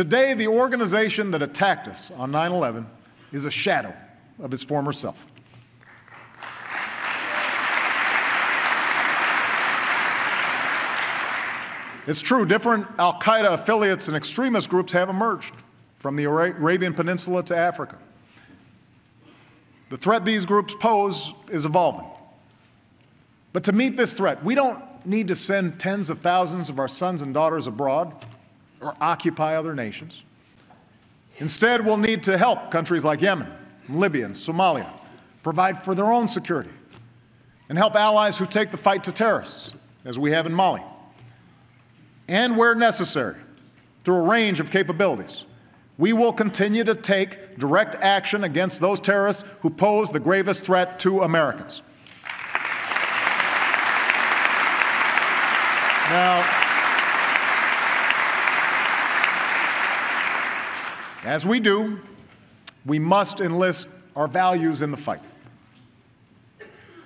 Today, the organization that attacked us on 9 11 is a shadow of its former self. It's true, different Al Qaeda affiliates and extremist groups have emerged from the Arabian Peninsula to Africa. The threat these groups pose is evolving. But to meet this threat, we don't need to send tens of thousands of our sons and daughters abroad or occupy other nations. Instead, we'll need to help countries like Yemen, Libya, and Somalia provide for their own security and help allies who take the fight to terrorists, as we have in Mali and where necessary, through a range of capabilities. We will continue to take direct action against those terrorists who pose the gravest threat to Americans. Now, as we do, we must enlist our values in the fight.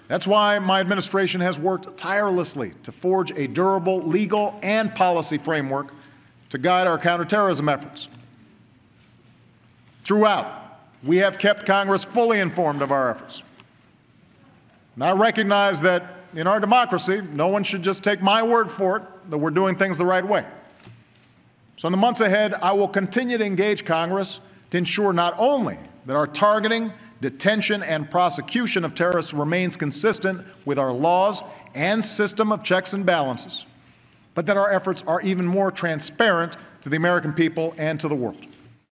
That's why my administration has worked tirelessly to forge a durable legal and policy framework to guide our counterterrorism efforts. Throughout, we have kept Congress fully informed of our efforts. And I recognize that in our democracy, no one should just take my word for it that we're doing things the right way. So in the months ahead, I will continue to engage Congress to ensure not only that our targeting detention, and prosecution of terrorists remains consistent with our laws and system of checks and balances, but that our efforts are even more transparent to the American people and to the world.